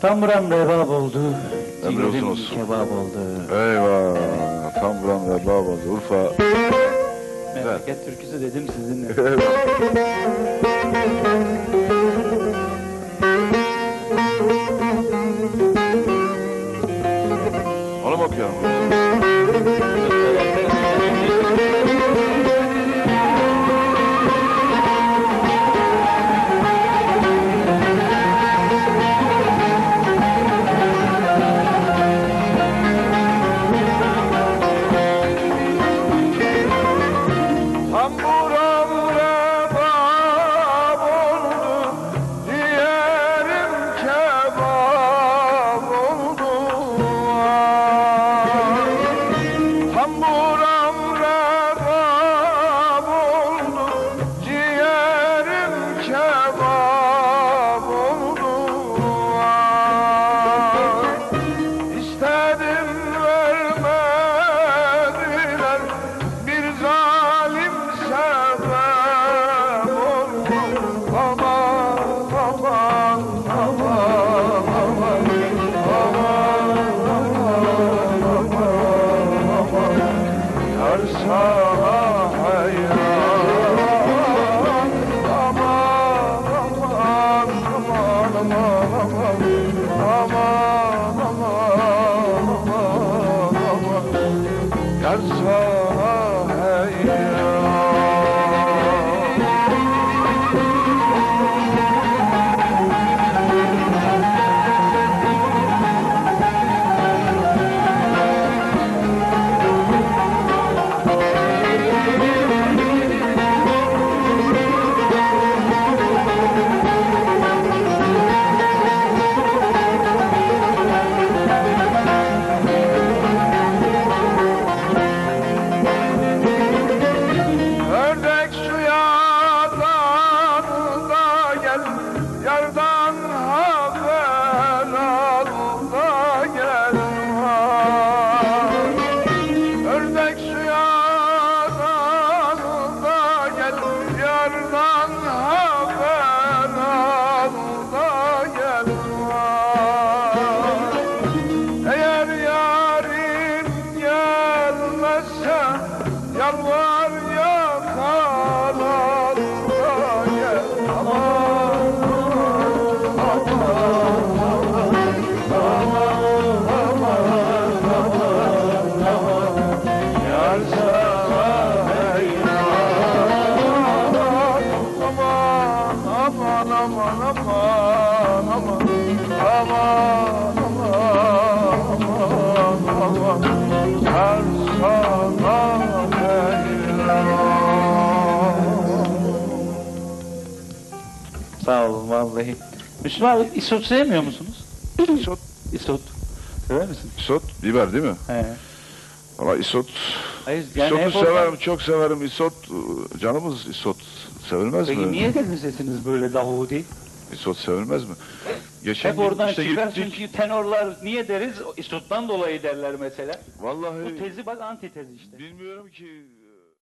Tamburam revab oldu. Emre Ciğerim olsun. kebap oldu. Eyvah. Tam buram ve babası Urfa. Memleket türküsü dedim sizinle. Yazar yalvar yakar al da gel aman Aman aman aman aman Sağ olun vallahi. Müslüman isot sevmiyor musunuz? İsot, İsot. Sever misin? isot biber değil mi? He. Valla isot, Hayır yani isotu hep oradan- severim, çok severim isot. Canımız isot sevilmez Peki mi? niye dedin sesiniz böyle Davudi? İsot sevilmez mi? Geçen Hep oradan işte çıkar gittik. çünkü tenorlar niye deriz? İsottan dolayı derler mesela. Bu Vallahi tezi bak antitez işte. bilmiyorum ki